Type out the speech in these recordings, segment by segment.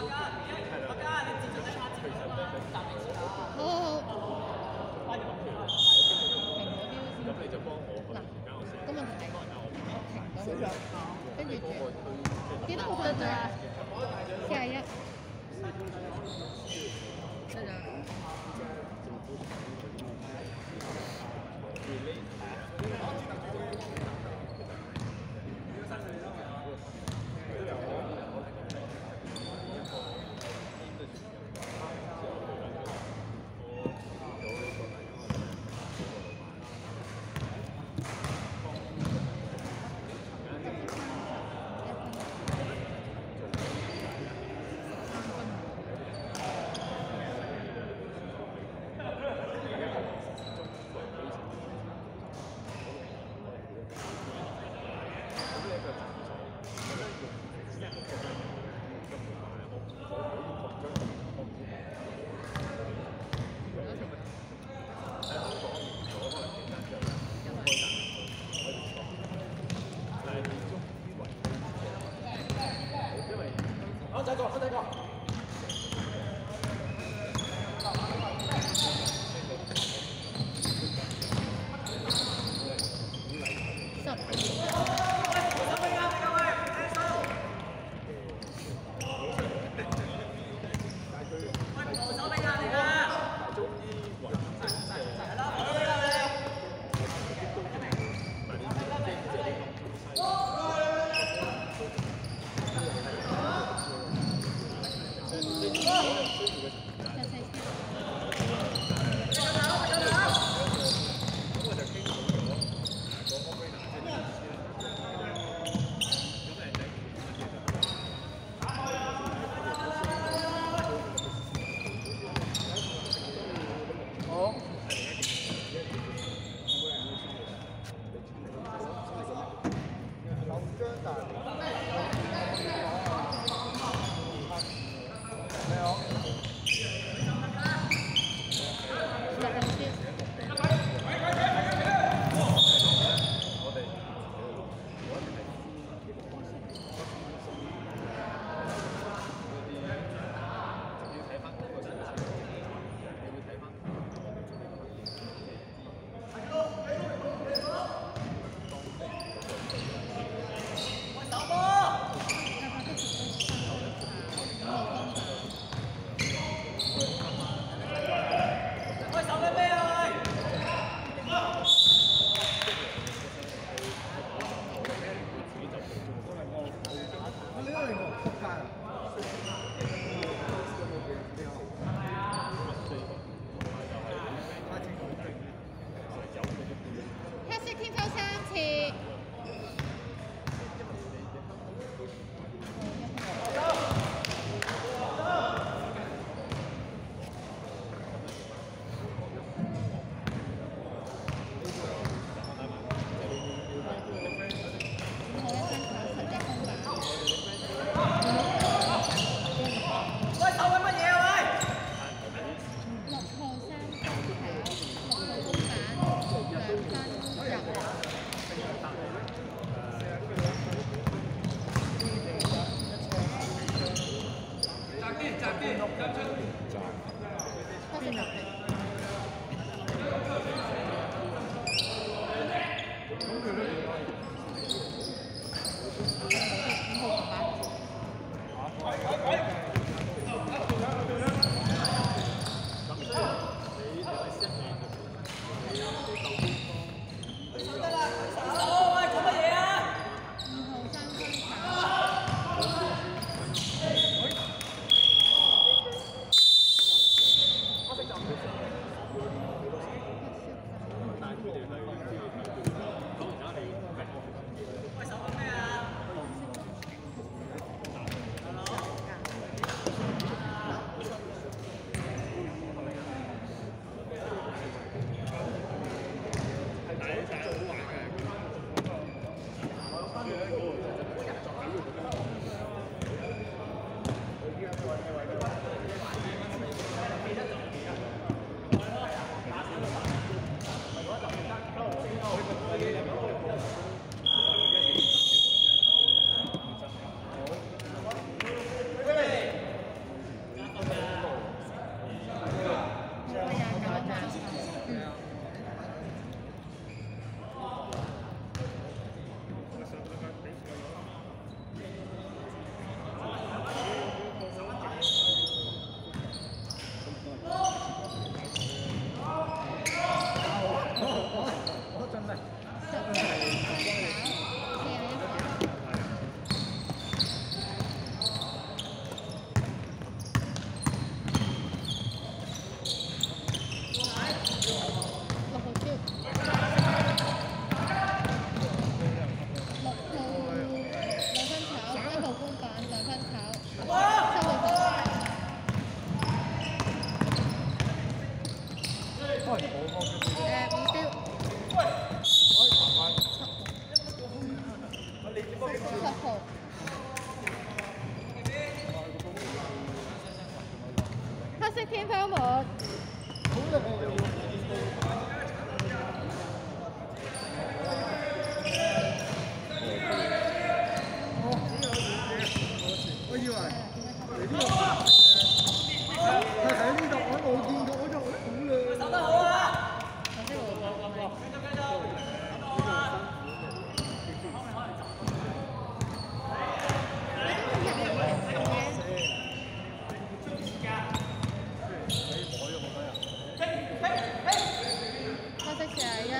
大家，大家，你正常嘅差池，其，好。好好好，你唔好过。好，你唔好过。好，你。你唔好过。好，你唔好过。好，你唔好过。好，你唔好过。好，你唔好过。好，你。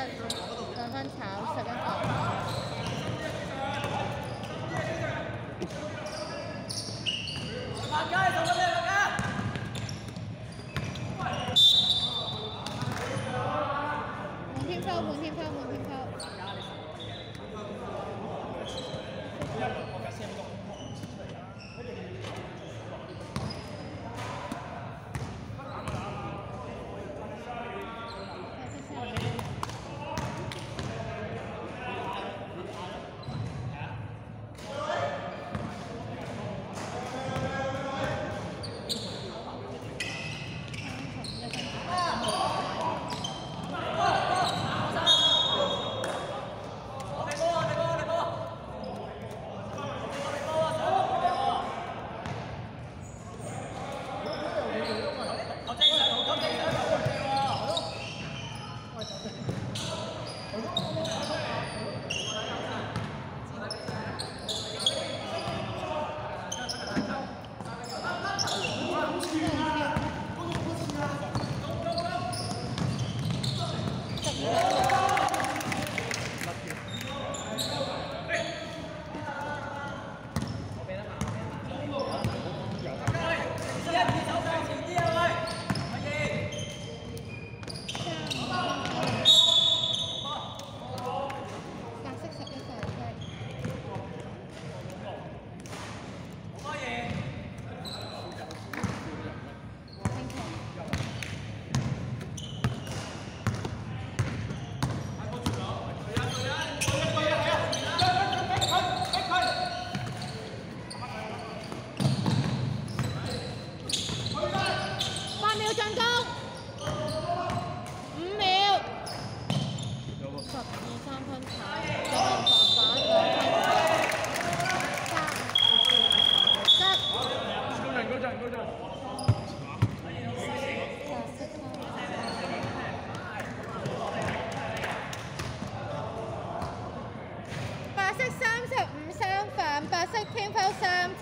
早上早，早上早。靠近，靠近点，大哥。满天飘，满天飘，满天飘。Xem